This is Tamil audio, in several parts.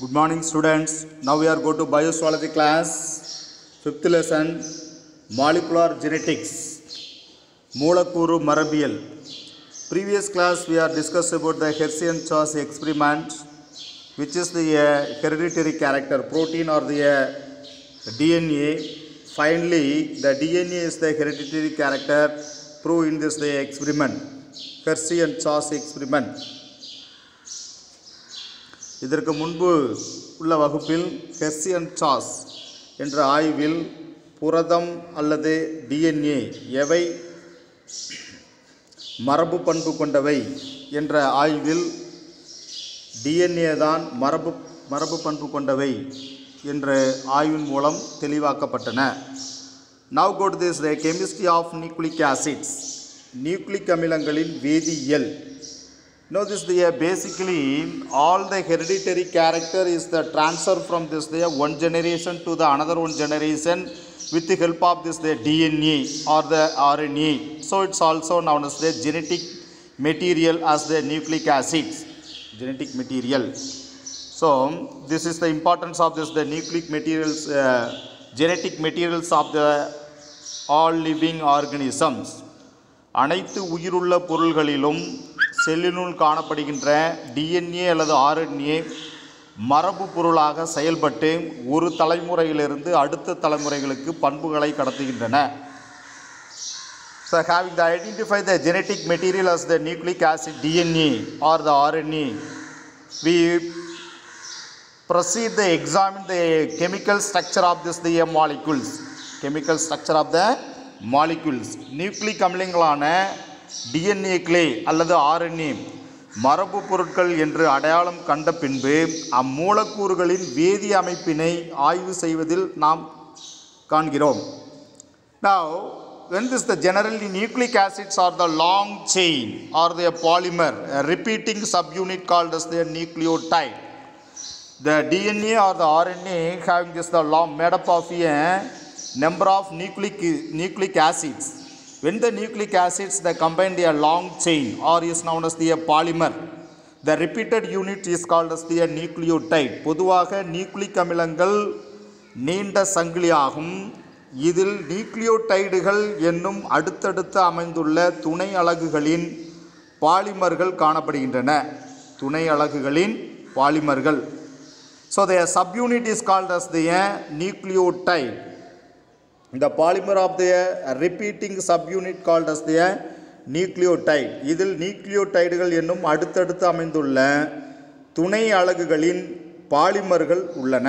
Good morning students. Now we are going to biology class. Fifth lesson, molecular genetics, molekuru marabial. Previous class we are discussed about the Hertzian-Chas experiment, which is the uh, hereditary character, protein or the uh, DNA. Finally, the DNA is the hereditary character proved in this the experiment, Hertzian-Chas experiment. இதற்கு முன்பு உள்ள வகுப்பில் ஹெர்சியன் சாஸ் என்ற ஆய்வில் புரதம் அல்லது டிஎன்ஏ எவை மரபு பண்பு கொண்டவை என்ற ஆய்வில் டிஎன்ஏ தான் மரபு மரபு பண்பு கொண்டவை என்ற ஆய்வின் மூலம் தெளிவாக்கப்பட்டன. Now quote this the chemistry of nucleic acids nucleic அமிலங்களின் வேதியியல். know this the uh, basically all the hereditary character is the transfer from this the one generation to the another one generation with the help of this the dna or the rna so it's also known as the genetic material as the nucleic acids genetic material so this is the importance of this the nucleic materials uh, genetic materials of the all living organisms அனைத்து உயிருள்ள பொருள்களிலும் செல்லினுள் காணப்படுகின்ற டிஎன்ஏ அல்லது ஆர்என்ஏ மரபு பொருளாக செயல்பட்டு ஒரு தலைமுறையிலிருந்து அடுத்த தலைமுறைகளுக்கு பண்புகளை கடத்துகின்றன So having the identify the genetic material as the nucleic acid DNA or the RNA, we proceed to examine the chemical structure of this the molecules. Chemical structure of the molecules. Nucleic அமிலங்களான டிஎன்ஏக்களே அல்லது ஆர்என்ஏ மரபு பொருட்கள் என்று அடையாளம் கண்ட பின்பு அம்மூலக்கூறுகளின் வேதி அமைப்பினை ஆய்வு செய்வதில் நாம் காண்கிறோம் Now, when this the generally nucleic acids are the long chain or the polymer, a repeating subunit called as the nucleotide. The DNA or the RNA having this the long made up of a number of nucleic nucleic acids. When the nucleic acids they combine a long chain or is known as the polymer. The repeated unit is called as the nucleotide. பொதுவாக நியூக்ளிக் அமிலங்கள் நீண்ட சங்கிலியாகும் இதில் நியூக்ளியோடைடுகள் என்னும் அடுத்தடுத்து அமைந்துள்ள துணை அலகுகளின் பாலிமர்கள் காணப்படுகின்றன துணை அலகுகளின் பாலிமர்கள் so the subunit is called as the nucleotide இந்த polymer of the repeating subunit called as the nucleotide இதில் நியூக்ளியோடைடுகள் என்னும் அடுத்தடுத்து அமைந்துள்ள துணை அலகுகளின் பாலிமர்கள் உள்ளன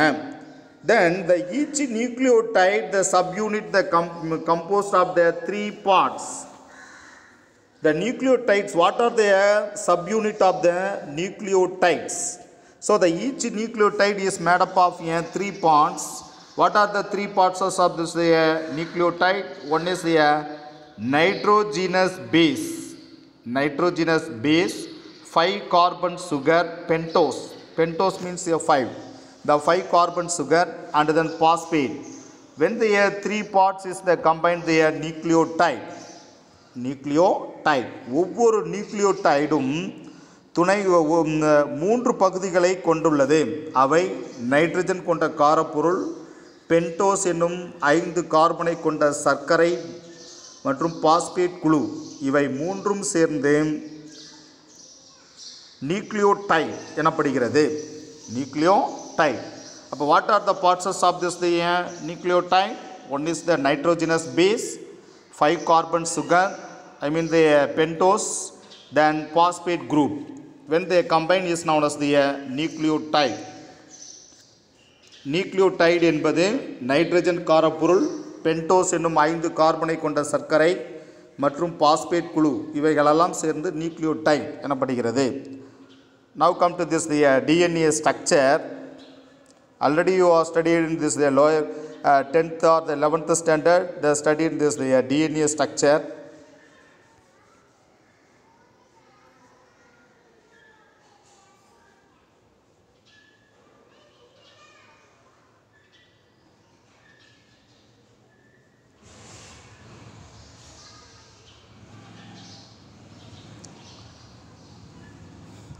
then the each nucleotide the subunit the come composed of the three parts the nucleotides what are the subunit of the nucleotides so the each nucleotide is made up of of three three what are the three parts of this the uh, nucleotide one is the uh, nitrogenous base nitrogenous base 5 carbon sugar pentose pentose means uh, 5 the 5 carbon sugar and then phosphate when the uh, three parts is the combined the uh, nucleotide nucleotide ஒவ்வொரு நியூக்ளியோடைடும் துணை மூன்று பகுதிகளை கொண்டுள்ளது அவை நைட்ரஜன் கொண்ட காரப்பொருள் பென்டோஸ் என்னும் ஐந்து கார்பனை கொண்ட சர்க்கரை மற்றும் பாஸ்பேட் குழு இவை மூன்றும் சேர்ந்து நியூக்ளியோடைட் எனப்படுகிறது. நியூக்ளியோடைட். அப்போ what are the parts of this the nucleotide? One is the nitrogenous base five carbon sugar I mean the pentose then phosphate group when they combine is known as the nucleotide nucleotide என்பது நைட்ரஜன் காரப்பொருள் பென்டோஸ் என்னும் ஐந்து கார்பனை கொண்ட சர்க்கரை மற்றும் பாஸ்பேட் குழு இவைகளெல்லாம் சேர்ந்து நியூக்ளியோடைட் எனப்படுகிறது now come to this the DNA structure already you are studied in this the lower tenth or the eleventh standard the study in this the DNA structure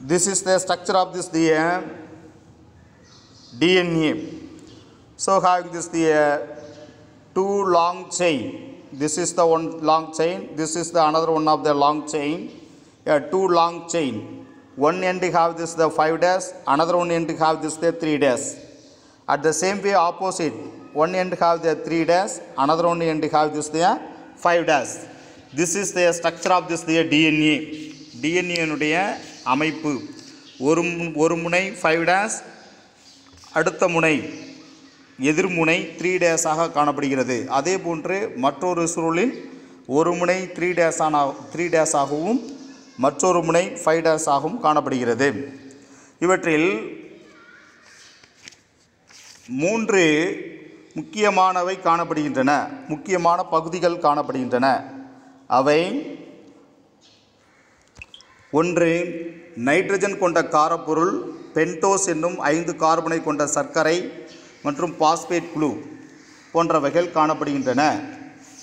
this is the structure of this the uh, DNA. So having this the uh, two long chain. This is the one long chain. This is the another one of the long chain. Yeah, two long chain. One end have this the five dash. Another one end have this the three dash. At the same way opposite. One end have the three dash. Another one end have this the five dash. This is the structure of this the DNA. DNA னுடைய அமைப்பு. ஒரு ஒரு முனை ஃபைவ் டேஸ் அடுத்த முனை எதிர்முனை த்ரீ டேஸாக காணப்படுகிறது. அதே போன்று மற்றொரு சுருளில் ஒரு முனை த்ரீ டேஸான த்ரீ டேஸாகவும் மற்றொரு முனை ஃபைவ் டேஸாகவும் காணப்படுகிறது. இவற்றில் மூன்று முக்கியமானவை காணப்படுகின்றன. முக்கியமான பகுதிகள் காணப்படுகின்றன. அவை ஒன்று நைட்ரஜன் கொண்ட காரப்பொருள் பென்டோஸ் என்னும் ஐந்து கார்பனை கொண்ட சர்க்கரை மற்றும் பாஸ்பேட் குழு போன்றவைகள் காணப்படுகின்றன.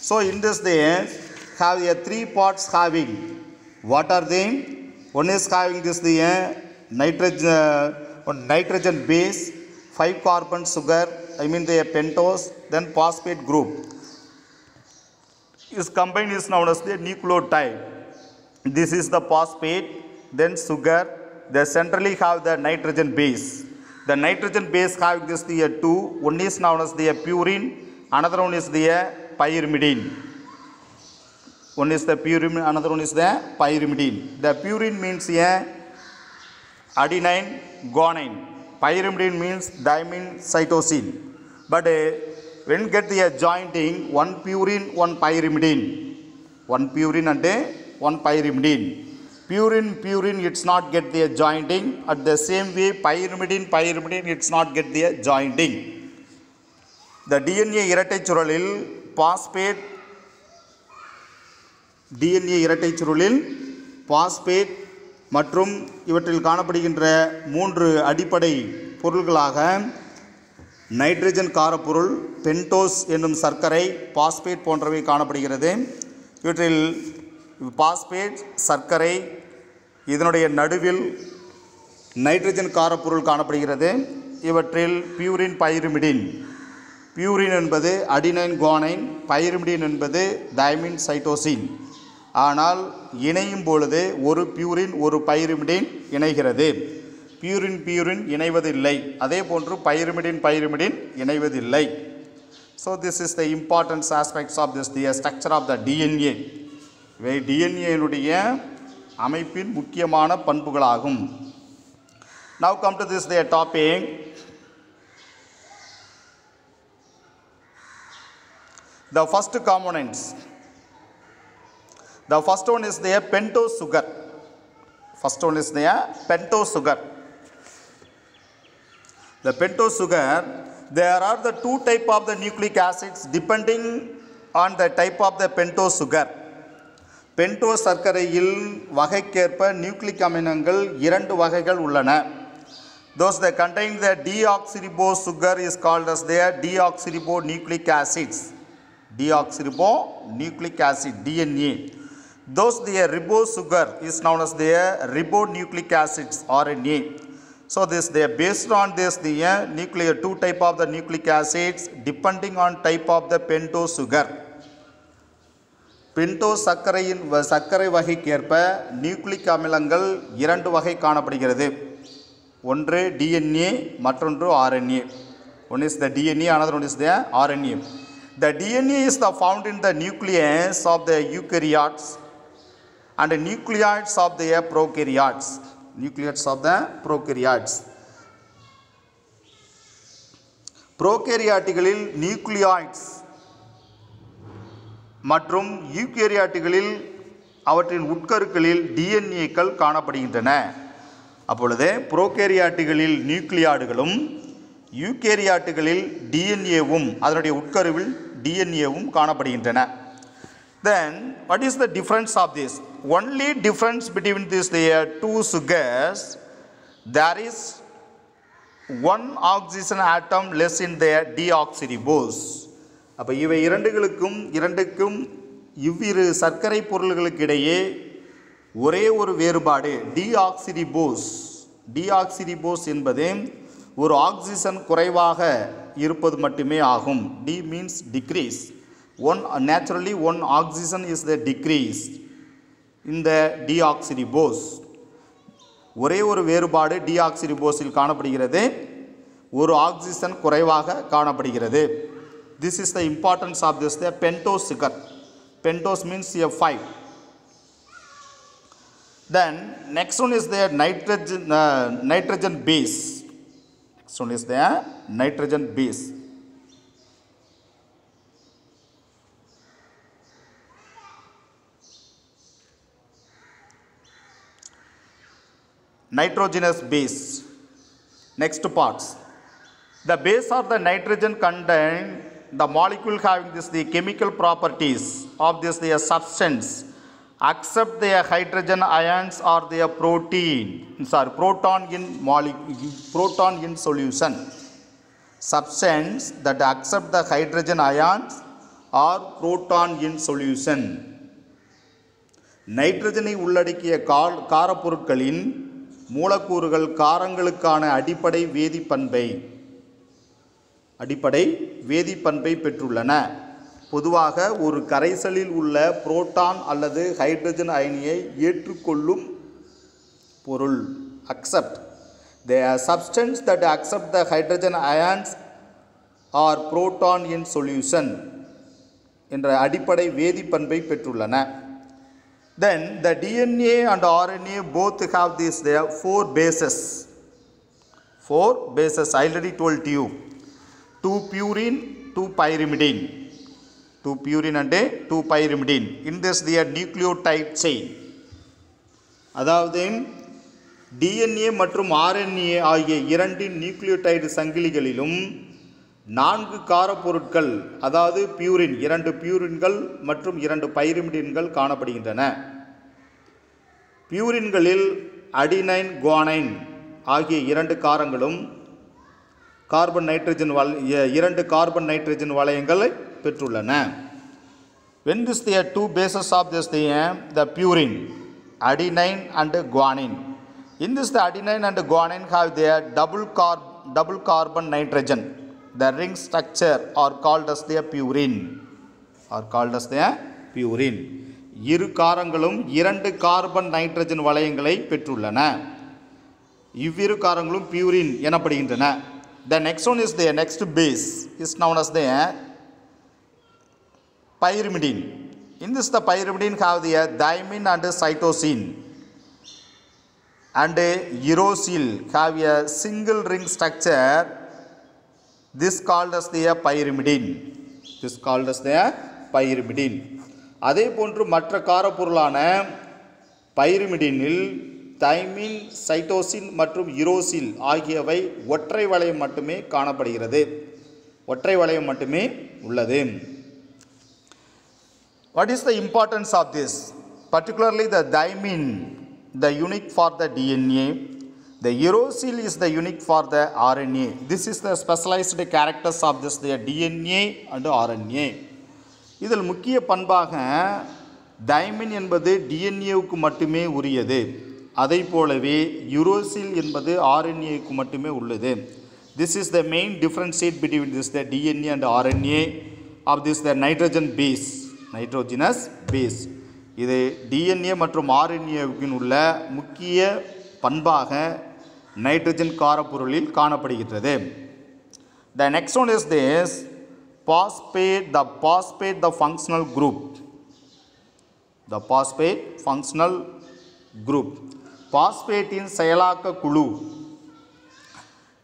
So in this they have a three parts having what are they one is having this the nitrogen one nitrogen base five carbon sugar I mean the pentose then phosphate group is uh, combined is known as the nucleotide. This is the phosphate, then sugar. They centrally have the nitrogen base. The nitrogen base having this the two. One is known as the purine, another one is the pyrimidine. One is the purine, another one is the pyrimidine. The purine means a adenine guanine. Pyrimidine means diamine cytosine. But uh, when get the jointing, one purine, one pyrimidine. One purine and uh, one pyrimidine. Purine, purine, it's not get the uh, jointing. At the same way, pyrimidine, pyrimidine, it's not get the uh, jointing. The DNA இரட்டைச் சுருளில் பாஸ்பேட் டிஎன்ஏ இரட்டைச் சுருளில் பாஸ்பேட் மற்றும் இவற்றில் காணப்படுகின்ற மூன்று அடிப்படை பொருள்களாக நைட்ரஜன் காரப்பொருள் பென்டோஸ் என்னும் சர்க்கரை பாஸ்பேட் போன்றவை காணப்படுகிறது இவற்றில் பாஸ்பேட் சர்க்கரை இதனுடைய நடுவில் நைட்ரஜன் காரப்பொருள் காணப்படுகிறது. இவற்றில் பியூரின் பைரிமிடின். பியூரின் என்பது அடினைன் குவானைன் பைரிமிடின் என்பது தைமின் சைட்டோசின். ஆனால் இணையும் பொழுது ஒரு பியூரின் ஒரு பைரிமிடின் இணைகிறது. பியூரின் பியூரின் இணைவதில்லை. அதே போன்று pyrimidine pyrimidine இணைவதில்லை. So this is the importance aspects of this the structure of the DNA இவை டிஎன்ஏனுடைய அமைப்பின் முக்கியமான பண்புகளாகும் now come to this the topic The first components. The first one is the pentose sugar. First one is the pentose sugar. The pentose sugar, there are the two type of the nucleic acids depending on the type of the pentose sugar. பென்டோ சர்க்கரையில் வகைக்கேற்ப நியூக்ளிக் அமினங்கள் இரண்டு வகைகள் உள்ளன those the contain the deoxyribo sugar is called as their deoxyribonucleic acids deoxyribonucleic acid DNA those the ribo sugar is known as the ribonucleic acids RNA so this they are on this the nuclear two type of the nucleic acids depending on type of the of sugar. Punto சர்க்கரையின் வ- சர்க்கரை வகைக்கேற்ப நியூக்ளிக் அமிலங்கள் இரண்டு வகை காணப்படுகிறது. ஒன்று டிஎன்ஏ மற்றொன்று RNA one is the DNA another one is the RNA the DNA is the found in the nucleus of the eukaryotes and nucleoids of the prokaryotes nucleoids of the prokaryotes ப்ரோகேரியாட்டுகளில் nucleoids மற்றும் யூகேரியாட்டுகளில் அவற்றின் உட்கருக்களில் டிஎன்ஏக்கள் காணப்படுகின்றன. அப்பொழுது புரோகேரியாட்டுகளில் நியூக்ளியாடுகளும் யூகேரியாட்டுகளில் டிஎன்ஏவும் அதனுடைய உட்கருவில் டிஎன்ஏவும் காணப்படுகின்றன. Then what is the difference of this only difference between this two sugars there is one oxygen atom less in the deoxyribose அப்போ இவை இரண்டுகளுக்கும் இரண்டுக்கும் இவ்விரு சர்க்கரை பொருள்களுக்கு இடையே ஒரே ஒரு வேறுபாடு டிஆக்சிரிபோஸ். டிஆக்சிரிபோஸ் என்பது ஒரு ஆக்சிஜன் குறைவாக இருப்பது மட்டுமே ஆகும். D means decrease one naturally one oxygen is the decrease இந்த டிஆக்சிரிபோஸ் ஒரே ஒரு வேறுபாடு டிஆக்சிரிபோஸில் காணப்படுகிறது. ஒரு ஆக்சிஜன் குறைவாக காணப்படுகிறது. This is the importance of this, the pentose sugar. Pentose means CF5. Then next one is the nitrogen, uh, nitrogen base. Next one is the nitrogen base. nitrogenous base next parts the base of the nitrogen contained. The molecule having this the chemical properties of this the substance accept their hydrogen ions or their protein sorry proton in molecule proton in solution substance that accept the hydrogen ions or proton in solution நைட்ரஜனை உள்ளடக்கிய கால் காரப்பொருட்களின் மூலக்கூறுகள் காரங்களுக்கான அடிப்படை வேதிப்பண்பை அடிப்படை வேதிப்பண்பை பெற்றுள்ளன. பொதுவாக ஒரு கரைசலில் உள்ள புரோட்டான் அல்லது ஹைட்ரஜன் அயனியை ஏற்றுக்கொள்ளும் பொருள். Accept the substance that accept the hydrogen ions or proton in solution என்ற அடிப்படை வேதிப்பண்பை பெற்றுள்ளன. Then the DNA and RNA both have these the four bases four bases i dwell due you two purine two pyrimidine. Two purine and two pyrimidine. In this nucleotide nucleotide chain. அதாவது டிஎன்ஏ மற்றும் ஆர்என்ஏ ஆகிய இரண்டின் நியூக்ளியோடைடு சங்கிலிகளிலும் நான்கு காரப்பொருட்கள் அதாவது பியூரின் இரண்டு பியூரின்கள் மற்றும் இரண்டு பைரிமிடின்கள் காணப்படுகின்றன. பியூரின்களில் அடினைன் குவானைன் ஆகிய இரண்டு காரங்களும் கார்பன் நைட்ரஜன் வள இரண்டு கார்பன் நைட்ரஜன் வளையங்களை பெற்றுள்ளன when this the two bases of this the the purine adenine and guanine in this the adenine and guanine have the double car double carbon nitrogen the ring structure are called as the purine are called as the purine இரு காரங்களும் இரண்டு கார்பன் நைட்ரஜன் வளையங்களை பெற்றுள்ளன இவ்விரு காரங்களும் பியூரின் எனப்படுகின்றன The next one is the next base is known as the pyrimidine. In this, the pyrimidine have the thymine and cytosine, and uh, uracil have a single ring structure. This called as the pyrimidine. This called as the pyrimidine. அதே போன்று மற்ற காரப்பொருளான பைரிமிடினில் தைமின் சைட்டோசின் மற்றும் யுரோசில் ஆகியவை ஒற்றை வளையம் மட்டுமே காணப்படுகிறது ஒற்றை வளையம் மட்டுமே உள்ளது What is the importance of this? Particularly the thymine, the unique for the DNA. The uracil is the unique for the RNA. This is the specialized characters of this the DNA and RNA. இதில் முக்கிய பண்பாக தைமின் என்பது டிஎன்ஏவுக்கு மட்டுமே உரியது அதை போலவே யுரோசில் என்பது ஆர்என்ஏக்கு மட்டுமே உள்ளது. This is the main differentiate between this the DNA and RNA of this the nitrogen base nitrogenous base இது டிஎன்ஏ மற்றும் ஆர்என்ஏவுக்கு உள்ள முக்கிய பண்பாக நைட்ரஜன் காரப்பொருளில் காணப்படுகின்றது. The next one is this phosphate the phosphate the functional group the phosphate functional group Phosphate in செயலாக்க குழு.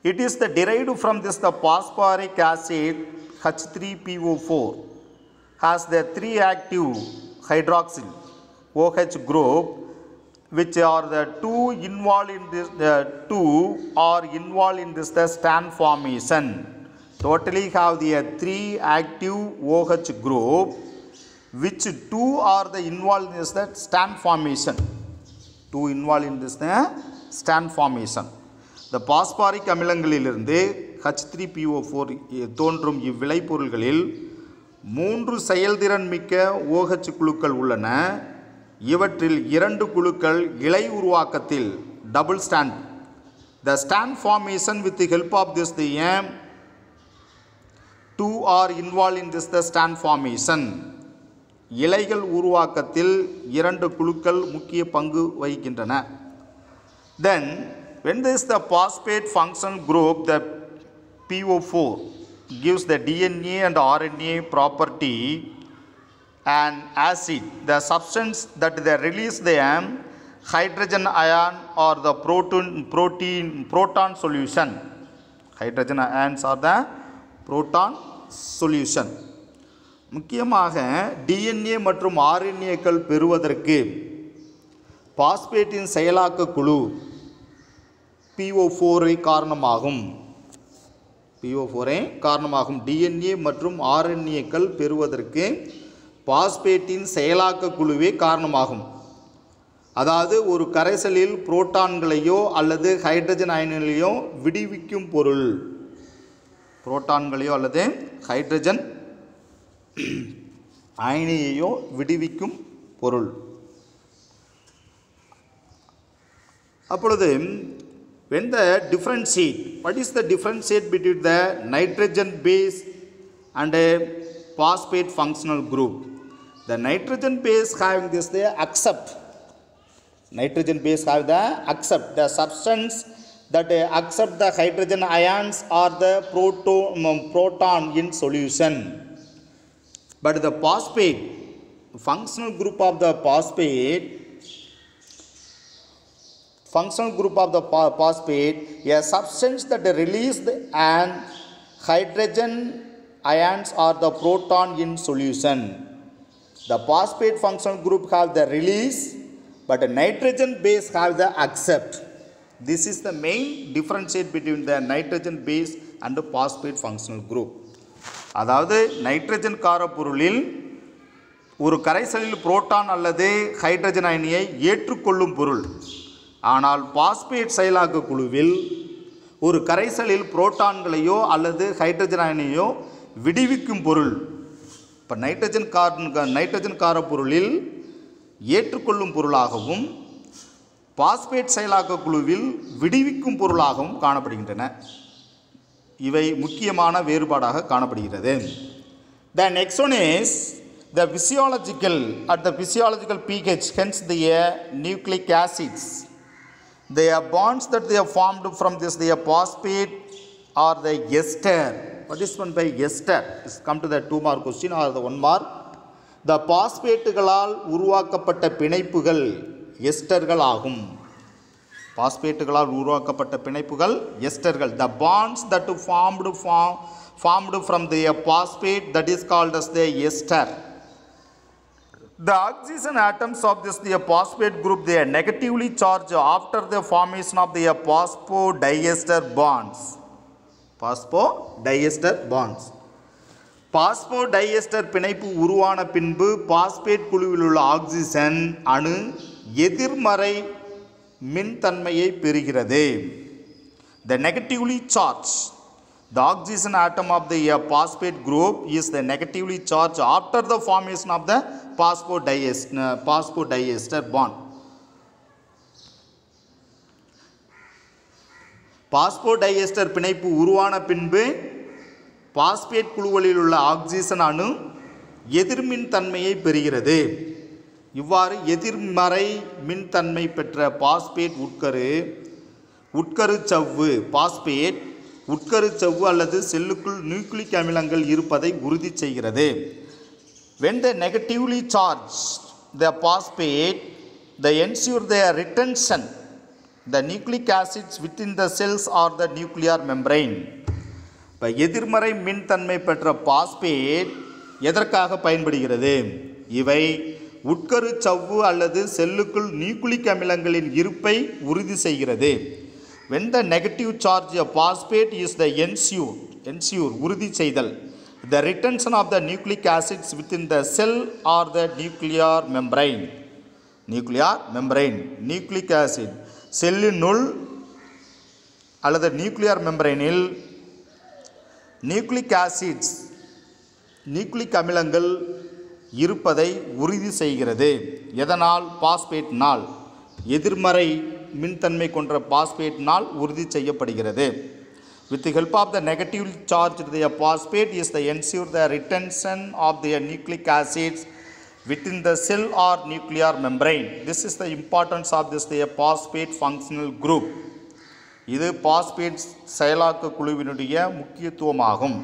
It is the derived from this the phosphoric acid H3PO4 has the three active hydroxyl OH group which are the two involved in this the two are involved in this the stand formation totally have the uh, three active OH group which two are the involved in this that stand formation Two involve in this stand formation the phosphoric அமிலங்களிலிருந்து H three PO four தோன்றும் இவ்விளைபொருள்களில் மூன்று செயல்திறன் மிக்க ஓஹச் குழுக்கள் உள்ளன இவற்றில் இரண்டு குழுக்கள் இலை உருவாக்கத்தில் double stand the stand formation with the help of this the M two are involve in this the stand formation இலைகள் உருவாக்கத்தில் இரண்டு குழுக்கள் முக்கிய பங்கு வகிக்கின்றன then when there is the phosphate functional group the PO4 gives the DNA and RNA property and acid the substance that they release them hydrogen ion or the protein protein proton solution hydrogen ions are the proton solution முக்கியமாக டிஎன்ஏ மற்றும் ஆர்என்ஏக்கள் பெறுவதற்கு பாஸ்பேட்டின் செயலாக்க குழு பிஓ ஃபோரை காரணமாகும். பிஓ ஃபோரே காரணமாகும். டிஎன்ஏ மற்றும் ஆர்என்ஏக்கள் பெறுவதற்கு பாஸ்பேட்டின் செயலாக்க குழுவே காரணமாகும். அதாவது ஒரு கரைசலில் புரோட்டான்களையோ அல்லது ஹைட்ரஜன் அயன்களையோ விடுவிக்கும் பொருள். புரோட்டான்களையோ அல்லது ஹைட்ரஜன் அயனியையோ விடுவிக்கும் பொருள் அப்பொழுது when the differentiate what is the differentiate between the nitrogen base and a phosphate functional group the nitrogen base having this they accept nitrogen base have the accept the substance that uh, accept the hydrogen ions or the proton um, proton in solution but the phosphate functional group of the phosphate functional group of the pho- phosphate a substance that released and hydrogen ions or the proton in solution. The phosphate functional group have the release but the nitrogen base have the accept. This is the main differentiate between the nitrogen base and the phosphate functional group அதாவது நைட்ரஜன் காரப்பொருளில் ஒரு கரைசலில் புரோட்டான் அல்லது ஹைட்ரஜன் அயனியை ஏற்றுக்கொள்ளும் பொருள். ஆனால் பாஸ்பேட் செயலாக்க குழுவில் ஒரு கரைசலில் புரோட்டான்களையோ அல்லது ஹைட்ரஜன் அயனியோ விடுவிக்கும் பொருள். இப்போ நைட்ரஜன் கார் நைட்ரஜன் காரப்பொருளில் ஏற்றுக்கொள்ளும் பொருளாகவும் பாஸ்பேட் செயலாக்க குழுவில் விடுவிக்கும் பொருளாகவும் காணப்படுகின்றன. இவை முக்கியமான வேறுபாடாக காணப்படுகிறது the next one is the physiological at the physiological pH hence the uh, nucleic acids they are bonds that they are formed from this they are phosphate or the ester what is meant by ester is come to the two mark question or the one mark the பாஸ்பேட்டுகளால் உருவாக்கப்பட்ட பிணைப்புகள் எஸ்டர்கள் ஆகும் பாஸ்பேட்டுகளால் உருவாக்கப்பட்ட பிணைப்புகள் எஸ்டர்கள் the bonds that formed form formed from the phosphate that is called as the ester The oxygen atoms of this the phosphate group they are negatively charged after the formation of the phosphodiester bonds. Phosphodiester bonds. Phosphodiester பிணைப்பு உருவான பின்பு பாஸ்பேட் குழுவில் உள்ள ஆக்சிஜன் அணு எதிர்மறை மின்தன்மையை பெறுகிறது The negatively charged the oxygen atom of the uh, phosphate group is the negatively charged after the formation of the phosphodiester, uh, phosphodiester bond. Phosphodiester பிணைப்பு உருவான பின்பு பாஸ்பேட் குழுவலில் உள்ள ஆக்சிஜன் அணு எதிர்மின் தன்மையை பெறுகிறது இவ்வாறு எதிர்மறை மின்தன்மை பெற்ற பாஸ்பேட் உட்கரு உட்கரு சவ்வு பாஸ்பேட் உட்கரு சவ்வு அல்லது செல்லுக்குள் நியூக்ளிக் அமிலங்கள் இருப்பதை உறுதி செய்கிறது. When the negatively charge the phosphate the ensure the retention the nucleic acids within the cells or the nuclear membrane இப்போ எதிர்மறை மின்தன்மை பெற்ற பாஸ்பேட் எதற்காக பயன்படுகிறது? இவை உட்கரு சவ்வு அல்லது செல்லுக்குள் நியூக்ளிக் அமிலங்களின் இருப்பை உறுதி செய்கிறது when the negative charge a phosphate is the ensure ensure உறுதி செய்தல் the retention of the nucleic acids within the cell or the nuclear membrane nuclear membrane nucleic acid செல்லினுள் அல்லது நியூக்ளியார் மெம்பரைனில் நியூக்ளிக் ஆசிட்ஸ் நியூக்ளிக் அமிலங்கள் இருப்பதை உறுதி செய்கிறது. எதனால்? பாஸ்பேட் நாள். எதிர்மறை மின்தன்மை கொண்ட பாஸ்பேட் நாள் உறுதி செய்யப்படுகிறது. With help of the negative charge the phosphate is the ensure the retention of the nucleic acids within the cell or nuclear membrane. This is the importance of this the phosphate functional group. இது பாஸ்பேட் செயலாக்க குழுவினுடைய முக்கியத்துவமாகும்.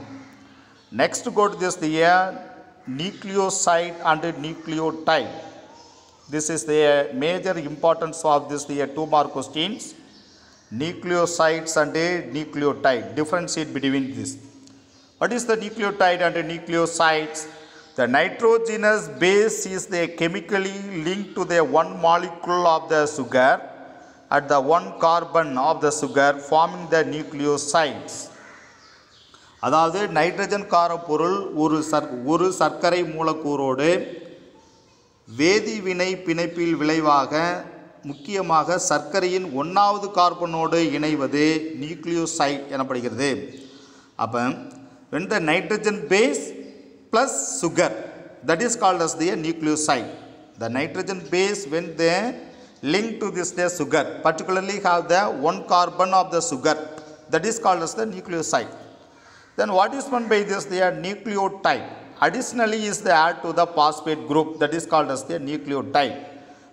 Next code this the nucleoside and nucleotide. This is the major importance of this the two mark questions. Nucleosides and nucleotide. Differentiate between this. What is the nucleotide and nucleosides? The nitrogenous base is the chemically linked to the one molecule of the sugar at the one carbon of the sugar forming the nucleosides. அதாவது நைட்ரஜன் காரப்பொருள் ஒரு சர் ஒரு சர்க்கரை மூலக்கூறோடு வேதிவினை பிணைப்பில் விளைவாக முக்கியமாக சர்க்கரையின் ஒன்றாவது கார்பனோடு இணைவது நியூக்ளியோசைட் எனப்படுகிறது அப்போ when the nitrogen base plus sugar that is called as the nucleoside the nitrogen base when the link to this the sugar particularly have the one carbon of the sugar that is called as the nucleoside then what is meant by this the nucleotide additionally is the add to the phosphate group that is called as the nucleotide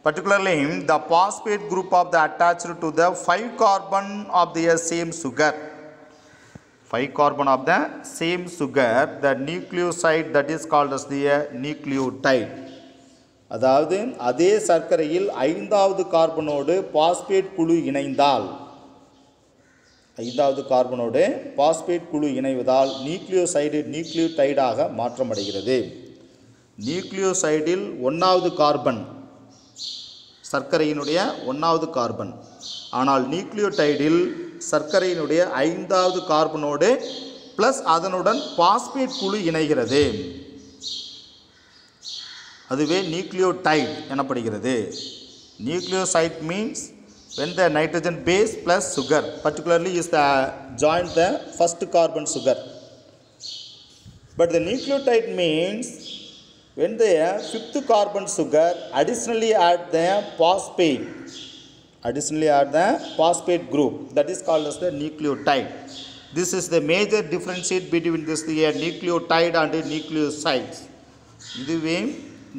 particularly the phosphate group of the attached to the 5 carbon of the same sugar 5 carbon of the same sugar the nucleoside that is called as the nucleotide அதாவது அதே சர்க்கரையில் ஐந்தாவது கார்பனோடு பாஸ்பேட் குழு இணைந்தால் ஐந்தாவது கார்பனோடு பாஸ்பேட் குழு இணைவதால் நியூக்ளியோசைடு நியூக்ளியோடைடாக மாற்றமடைகிறது. நியூக்ளியோசைடில் ஒன்றாவது கார்பன் சர்க்கரையினுடைய ஒன்றாவது கார்பன். ஆனால் நியூக்ளியோடைடில் சர்க்கரையினுடைய ஐந்தாவது கார்பனோடு ப்ளஸ் அதனுடன் பாஸ்பேட் குழு இணைகிறது. அதுவே நியூக்ளியோடைட் எனப்படுகிறது. Nucleoside means when the nitrogen base plus sugar particularly is the joint the first carbon sugar but the nucleotide means when the fifth carbon sugar additionally add the phosphate additionally add the phosphate group that is called as the nucleotide this is the major differentiate between this the nucleotide and nucleosides இதுவே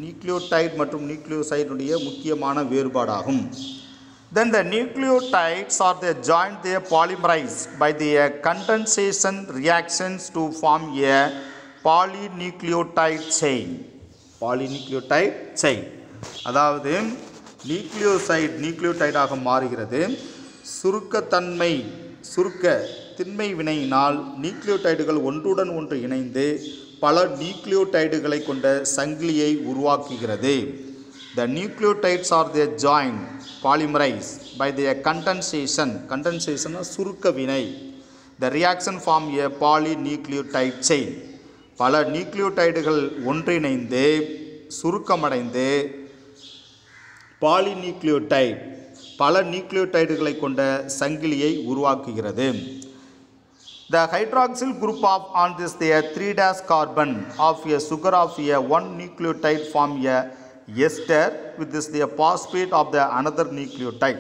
நியூக்ளியோடைட் மற்றும் நியூக்ளியோசைடுடைய முக்கியமான வேறுபாடாகும் Then the nucleotides are they joined they polymerize by the uh, condensation reactions to form a polynucleotide chain polynucleotide chain அதாவது நியூக்ளியோசைட் நியூக்ளியோடைடாக மாறுகிறது சுருக்கத்தன்மை சுருக்க திண்மை வினையினால் நியூக்ளியோடைடுகள் ஒன்றுடன் ஒன்று இணைந்து பல நியூக்ளியோடைடுகளை கொண்ட சங்கிலியை உருவாக்குகிறது the nucleotides are the join polymerise by the condensation. Condensation சுருக்க வினை the reaction form a polynucleotide chain. பல நியூக்ளியோடைடுகள் ஒன்றிணைந்து சுருக்கமடைந்து பாலிநியூக்ளியோடைட் பல நியூக்ளியோடைடுகளை கொண்ட சங்கிலியை உருவாக்குகிறது. The hydroxyl group of on this the 3 dash carbon of a sugar of a one nucleotide form a ester with this the phosphate of the another nucleotide.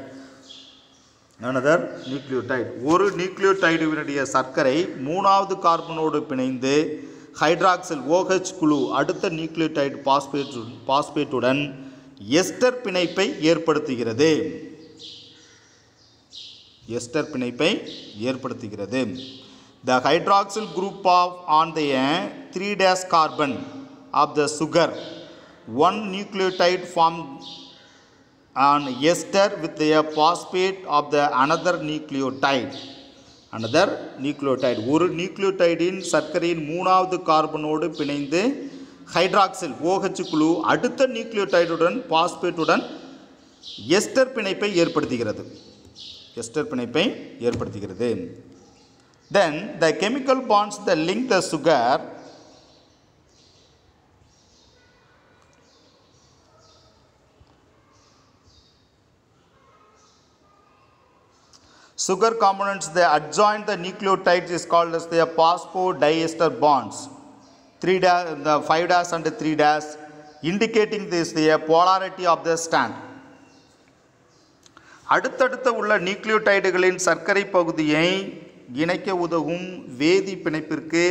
another nucleotide. ஒரு நியூக்ளியோடைடுவினுடைய சர்க்கரை மூணாவது கார்பனோடு பிணைந்து ஹைட்ராக்சில் OH குழு அடுத்த நியூக்ளியோடைடு பாஸ்பேட் பாஸ்பேட்டுடன் எஸ்டர் பிணைப்பை ஏற்படுத்துகிறது. எஸ்டர் பிணைப்பை ஏற்படுத்துகிறது. The hydroxyl group of on the three dash carbon of the sugar one nucleotide form an ester with a phosphate of the another nucleotide another nucleotide ஒரு நியூக்ளியோடைடின் சர்க்கரையின் மூணாவது கார்பனோடு பிணைந்து ஹைட்ராக்சில் OH குழு அடுத்த நியூக்ளியோடைடுடன் பாஸ்பேட்டுடன் எஸ்டர் பிணைப்பை ஏற்படுத்துகிறது. எஸ்டர் பிணைப்பை ஏற்படுத்துகிறது. Then the chemical bonds the link the sugar Sugar components they adjoin the nucleotides is called as their phosphodiester bonds. 3 dash, the 5 dash and 3 dash indicating this the polarity of the stand. அடுத்தடுத்த உள்ள நியூக்ளியோடைடுகளின் சர்க்கரை பகுதியை இணைக்க உதவும் வேதி பிணைப்பிற்கு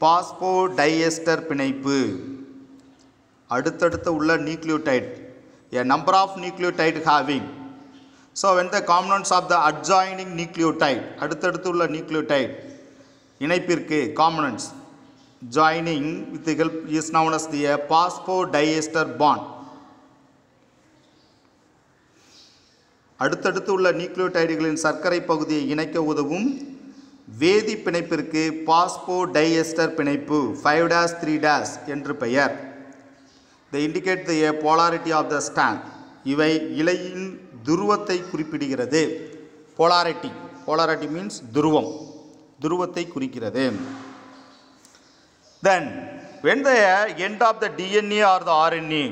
பாஸ்போ டைஎஸ்டர் பிணைப்பு அடுத்தடுத்த உள்ள nucleotide a number of nucleotide having so when the components of the adjoining nucleotide அடுத்தடுத்து உள்ள நியூக்ளியோடைட் இணைப்பிற்கு components joining with help is known as the phosphodiester bond அடுத்தடுத்து உள்ள நியூக்ளியோடைடுகளின் சர்க்கரை பகுதியை இணைக்க உதவும் வேதி பிணைப்பிற்கு பாஸ்போ டைஎஸ்டர் பிணைப்பு ஃபைவ் டேஸ் த்ரீ டேஸ் என்று பெயர் the indicate the polarity of the stand இவை இலையின் துருவத்தை குறிப்பிடுகிறது. போலாரிட்டி. போலாரிட்டி மீன்ஸ் துருவம். துருவத்தை குறிக்கிறது. Then when the end of the DNA or the RNA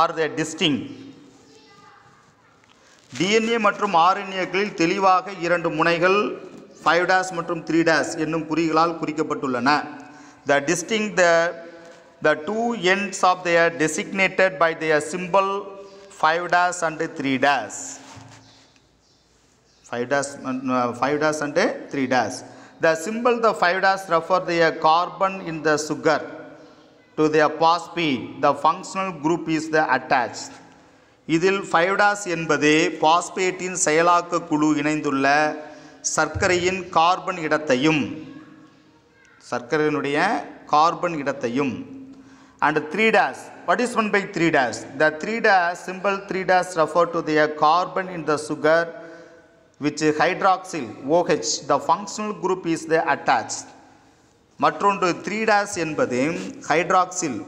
or the distinct DNA மற்றும் ஆர்என்ஏக்களில் தெளிவாக இரண்டு முனைகள் ஃபைவ் டேஸ் மற்றும் த்ரீ டேஸ் என்னும் குறிகளால் குறிக்கப்பட்டுள்ளன. The distinct the the two ends of their designated by their simple 5 dash and 3 dash 5 dash uh, 5 dash and 3 dash the symbol the 5 dash refer the carbon in the sugar to the phosphate the functional group is the attached இதில் ஃபைவ்டாஸ் என்பது பாஸ்பேட்டின் செயலாக்க குழு இணைந்துள்ள சர்க்கரையின் கார்பன் இடத்தையும் சர்க்கரையினுடைய கார்பன் இடத்தையும் and three dash what is one by three dash? The three dash simple three dash refer to the carbon in the sugar which hydroxyl OH the functional group is the attached. மற்றொன்று த்ரீ டேஸ் என்பது ஹைட்ராக்சில்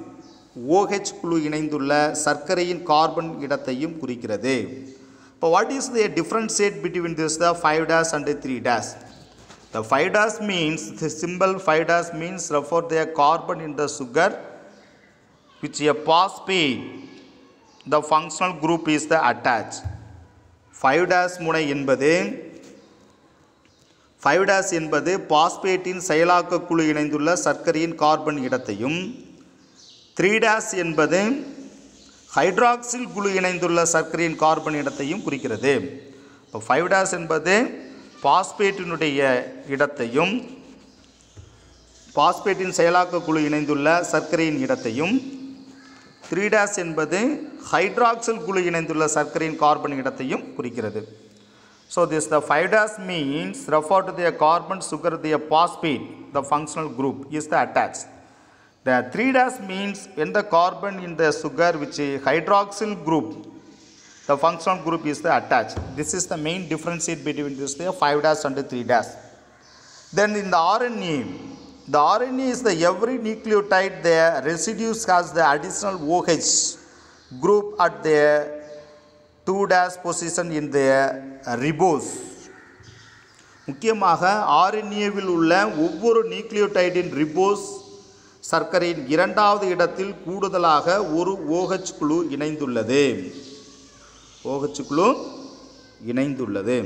ஓஹெச் குழு இணைந்துள்ள சர்க்கரையின் கார்பன் இடத்தையும் குறிக்கிறது. இப்போ what is the differentiate between this the five dash and three dash the five dash means the simple five dash means refer the carbon in the sugar which a phosphate the functional group is the attached. Five dash முனை என்பது ஃபைவ் dash என்பது பாஸ்பேட்டின் செயலாக்க குழு இணைந்துள்ள சர்க்கரையின் கார்பன் இடத்தையும் த்ரீ டேஸ் என்பது ஹைட்ராக்சில் குழு இணைந்துள்ள சர்க்கரையின் கார்பன் இடத்தையும் குறிக்கிறது. இப்போ ஃபைவ் டேஸ் என்பது பாஸ்பேட்டினுடைய இடத்தையும் பாஸ்பேட்டின் செயலாக்க குழு இணைந்துள்ள சர்க்கரையின் இடத்தையும் த்ரீ டேஸ் என்பது ஹைட்ராக்சில் குழு இணைந்துள்ள சர்க்கரையின் கார்பன் இடத்தையும் குறிக்கிறது so this the five dash means refer to the carbon sugar the phosphate the functional group is the attach the three dash means எந்த carbon in the sugar which hydroxyl group the functional group is the attached this is the main differentiate between this the five dash and three 3 then then in the rna the RNA is the every nucleotide the residues has the additional OH group at the 2 dash position in the ribose முக்கியமாக ஆர்என்ஏவில் உள்ள ஒவ்வொரு நியூக்ளியோடைடின் ரிபோஸ் சர்க்கரையின் இரண்டாவது இடத்தில் கூடுதலாக ஒரு OH குழு இணைந்துள்ளது OH குழு இணைந்துள்ளது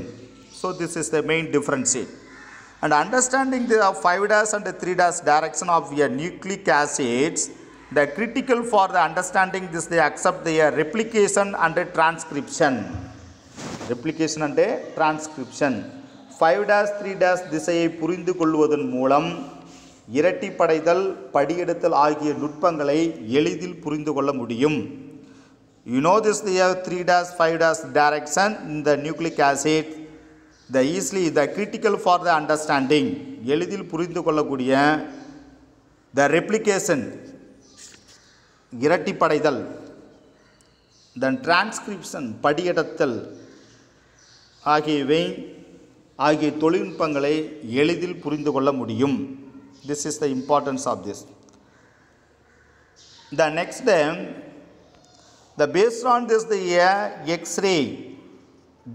so this is the main differentiate and understanding the 5 dash and 3 dash direction of a nucleic acids the critical for the understanding this they accept their replication and transcription replication and transcription 5 dash 3 dash திசையை புரிந்து கொள்வதன் மூலம் இரட்டிப்படைதல் படியெடுத்தல் ஆகிய நுட்பங்களை எளிதில் புரிந்து கொள்ள முடியும் you know this the 3 dash 5 dash direction in the nucleic the easily the critical for the understanding எளிதில் புரிந்து கொள்ளக்கூடிய த ரெப்ளிகேஷன் இரட்டிப்படைதல் தென் டிரான்ஸ்கிரிப்ஷன் படியெடுத்தல் ஆகியவை ஆகிய தொழில்நுட்பங்களை எளிதில் புரிந்து கொள்ள முடியும் this is the importance of this the next the based on this the X ray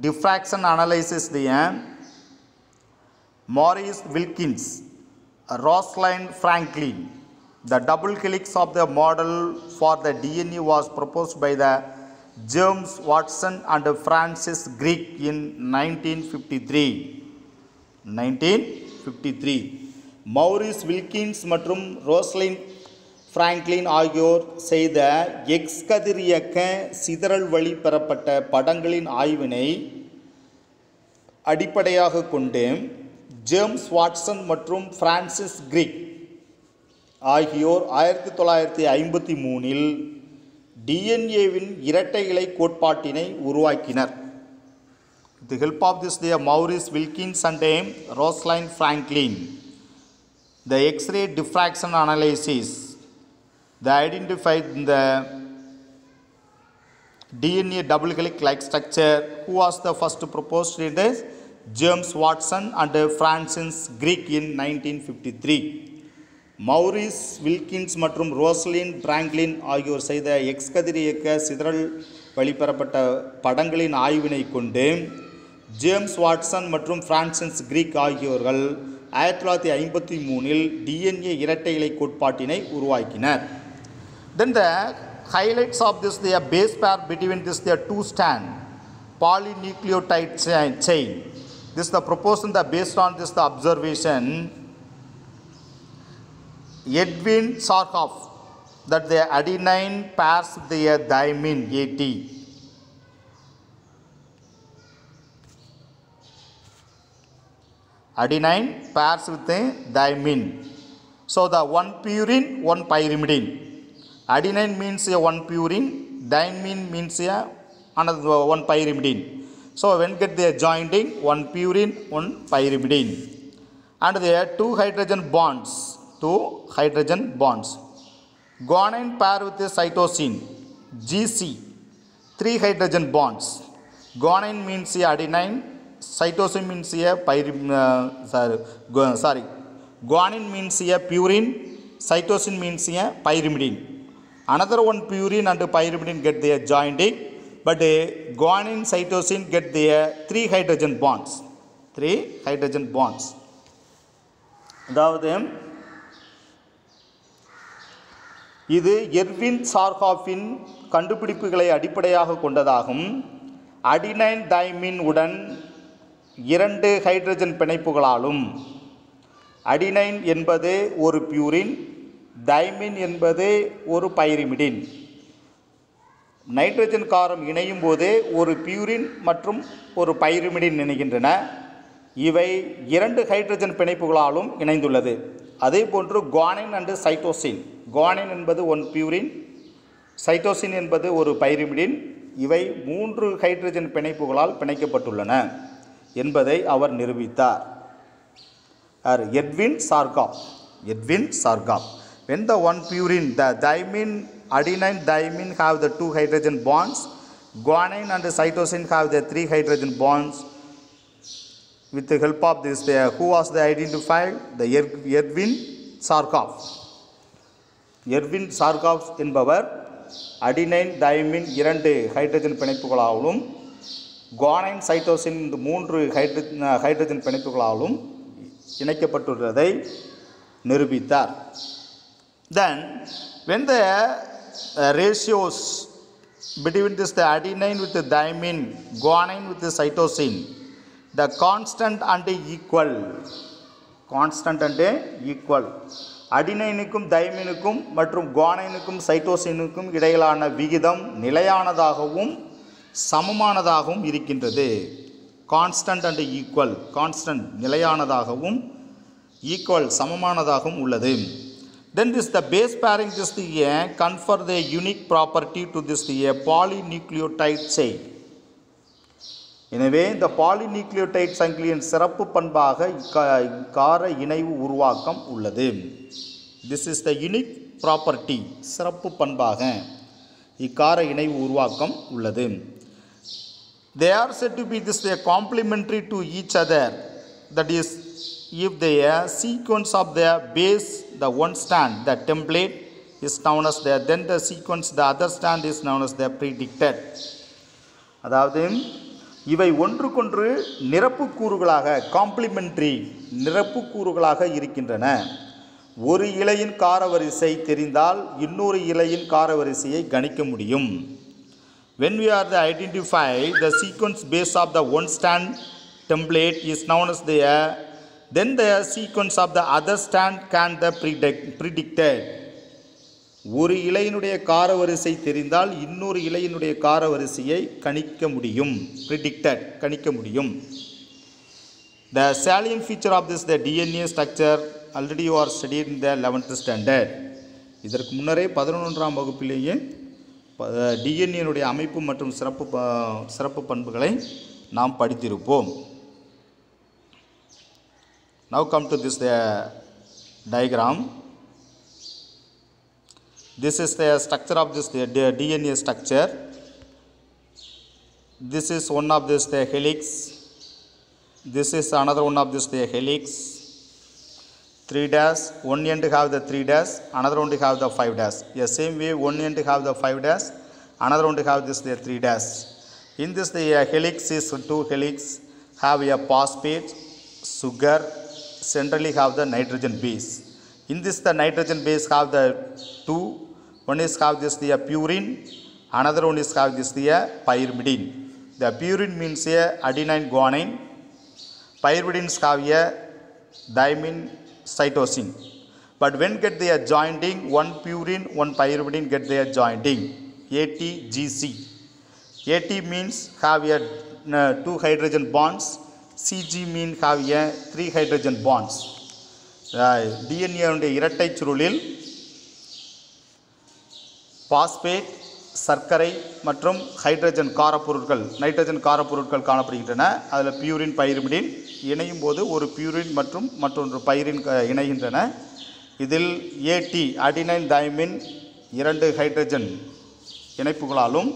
diffraction analysis the uh, Maurice Wilkins Rosalind Franklin the double helix of the model for the DNA was proposed by the James Watson and Francis Crick in 1953 1953 Maurice Wilkins மற்றும் ரோஸ்லின் Franklin ஆகியோர் செய்த எக்ஸ் கதிரியக்க சிதறல் வழி பெறப்பட்ட படங்களின் ஆய்வினை அடிப்படையாக கொண்டு ஜேம்ஸ் வாட்சன் மற்றும் பிரான்சிஸ் கிரிக் ஆகியோர் ஆயிரத்தி தொள்ளாயிரத்தி ஐம்பத்தி மூணில் டிஎன்ஏவின் இரட்டை இலை கோட்பாட்டினை உருவாக்கினர். The help of this the Maurice Wilkins Maurice Rosalind and um, X ray diffraction analysis they identified the DNA double helix-like structure. Who was the first to propose it is James Watson and Francis Crick in 1953. Maurice Wilkins மற்றும் ரோஸ்லின் பிராங்க்லின் ஆகியோர் செய்த எக்ஸ் கதிரியக்க சிதறல் வழிபெறப்பட்ட படங்களின் ஆய்வினை கொண்டு ஜேம்ஸ் வாட்சன் மற்றும் பிரான்சிஸ் கிரீக் ஆகியோர்கள் ஆயிரத்தி தொள்ளாயிரத்தி ஐம்பத்தி மூணில் டிஎன்ஏ இரட்டை இலை கோட்பாட்டினை உருவாக்கினர் Then the highlights of this, their base pair between this, their two stand polynucleotide chain. This is the proportion that based on this the observation. Edwin Sarkoff that the adenine pairs with the thymine AT. Adenine pairs with the thymine. So the one purine, one pyrimidine. Adenine means a one purine, thymine means a another one pyrimidine. So when get the joining, one purine, one pyrimidine. And there are two hydrogen bonds, two hydrogen bonds. Guanine pair with the cytosine, GC, three hydrogen bonds. Guanine means a adenine, cytosine means a pyrim, uh, sorry, sorry. Guanine means a purine, cytosine means a pyrimidine. Another one purine and pyrimidine get their jointing, but uh, guanine, cytosine get their three hydrogen bonds. Three hydrogen bonds. அதாவது இது எர்வின் சார்காஃபின் கண்டுபிடிப்புகளை அடிப்படையாக கொண்டதாகும் அடினைன் டைமின் உடன் இரண்டு ஹைட்ரஜன் பிணைப்புகளாலும் அடினைன் என்பது ஒரு பியூரின் தைமின் என்பது ஒரு பைரிமிடின். நைட்ரஜன் காரம் இணையும் போது ஒரு பியூரின் மற்றும் ஒரு பைரிமிடின் இணைகின்றன. இவை இரண்டு ஹைட்ரஜன் பிணைப்புகளாலும் இணைந்துள்ளது. அதே போன்று குவானின் அண்டு சைட்டோசின். குவானின் என்பது ஒன் பியூரின் சைட்டோசின் என்பது ஒரு பைரிமிடின். இவை மூன்று ஹைட்ரஜன் பிணைப்புகளால் பிணைக்கப்பட்டுள்ளன என்பதை அவர் நிரூபித்தார். Edwin Chargaff. Edwin Chargaff. When the one purine, the thymine, adenine, thymine have the two hydrogen bonds, guanine and cytosine have the three hydrogen bonds. With the help of this, they, who was the identified? The Ed- Edwin Sargap. Erwin Chargaff's என்பவர் அடினைன் தைமின் இரண்டு ஹைட்ரஜன் பிணைப்புகளாலும் குவானைன் சைட்டோசின் இந்த மூன்று ஹைட்ர ஹைட்ரஜன் பிணைப்புகளாலும் இணைக்கப்பட்டுள்ளதை நிரூபித்தார் then when the uh, ratios between this the adenine with the thymine guanine with the cytosine the constant and equal constant and equal அடினைனுக்கும் தைமினுக்கும் மற்றும் குவானைனுக்கும் சைட்டோசினுக்கும் இடையிலான விகிதம் நிலையானதாகவும் சமமானதாகவும் இருக்கின்றது. கான்ஸ்டன்ட் அண்ட் ஈக்குவல் கான்ஸ்டன்ட் நிலையானதாகவும் ஈக்குவல் சமமானதாகவும் உள்ளது. Then this the base pairing this the A confer the unique property to this the A polynucleotide chain. எனவே இந்த பாலிநியூக்ளியோடைட் சங்கிலியின் சிறப்பு பண்பாக கார இணைவு உருவாக்கம் உள்ளது this is the unique property சிறப்பு பண்பாக இக்கார இணைவு உருவாக்கம் உள்ளது they are set to be this they complementary to each other that is if the sequence of the base the one stand, the template, is known as the then the sequence the other stand is known as the predicted அதாவது இவை ஒன்றுக்கொன்று நிரப்பு கூறுகளாக காம்ப்ளிமெண்ட்ரி நிரப்பு கூறுகளாக இருக்கின்றன ஒரு இலையின் காரவரிசை தெரிந்தால் இன்னொரு இலையின் காரவரிசையை கணிக்க முடியும் when we are the identify the sequence base of the one stand template is known as the then the sequence of the other stand can the predict predicted ஒரு இலையினுடைய கார வரிசை தெரிந்தால் இன்னொரு இலையினுடைய கார வரிசையை கணிக்க முடியும் ப்ரிடிக்டட் கணிக்க முடியும் the salient feature of this the DNA structure already you are study in the eleventh standard இதற்கு முன்னரே பதினொன்றாம் வகுப்பிலேயே டிஎன்ஏனுடைய அமைப்பு மற்றும் சிறப்பு சிறப்பு பண்புகளை நாம் படித்திருப்போம் Now come to this the diagram. This is the structure of this the DNA structure. This is one of this the helix. This is another one of this the helix. Three dash. One end have the three dash. Another one have the five dash. Yeah, same way one end have the five dash. Another one have this the three dash. In this the uh, helix is two helix have a phosphate, sugar. Centrally have the nitrogen base. In this the nitrogen base have the two. One is have this the purine. Another one is have this the pyrimidine. The purine means a adenine guanine. Pyrimidines have a thymine cytosine. But when get their jointing, one purine, one pyrimidine get their jointing. ATGC. AT means have a uh, two hydrogen bonds. CG mean have a three hydrogen bonds. டிஎன்ஏ இரட்டை சுருளில் பாஸ்பேட் சர்க்கரை மற்றும் ஹைட்ரஜன் காரப்பொருட்கள் நைட்ரஜன் காரப்பொருட்கள் காணப்படுகின்றன அதில் பியூரின் பைரிமிடின் இணையும் போது ஒரு பியூரின் மற்றும் மற்றொன்று பைரின் க- இணைகின்றன இதில் ஏடி அடினைன் தைமின் இரண்டு ஹைட்ரஜன் இணைப்புகளாலும்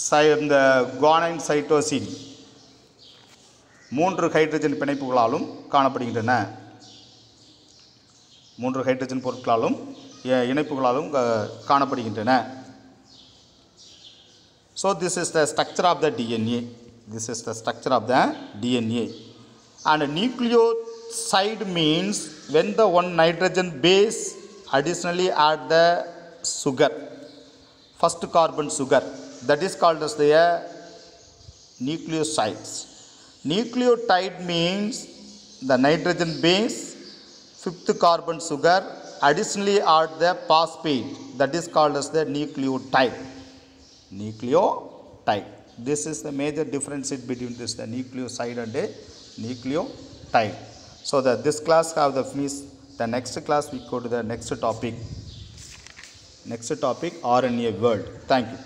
சை இந்த குவானைன் சைட்டோசின் மூன்று ஹைட்ரஜன் பிணைப்புகளாலும் காணப்படுகின்றன. மூன்று ஹைட்ரஜன் பொருட்களாலும் இணைப்புகளாலும் காணப்படுகின்றன. So this is the structure of the DNA this is the structure of the DNA and nucleoside means when the one nitrogen base additionally add the sugar first carbon sugar that is called as the uh, nucleosides. Nucleotide means the nitrogen base fifth carbon sugar. Additionally add the phosphate. That is called as the nucleotide. Nucleotide. This is the major difference between this the nucleoside and a nucleotide. So that this class have the finish the next class we go to the next topic. Next topic RNA world. Thank you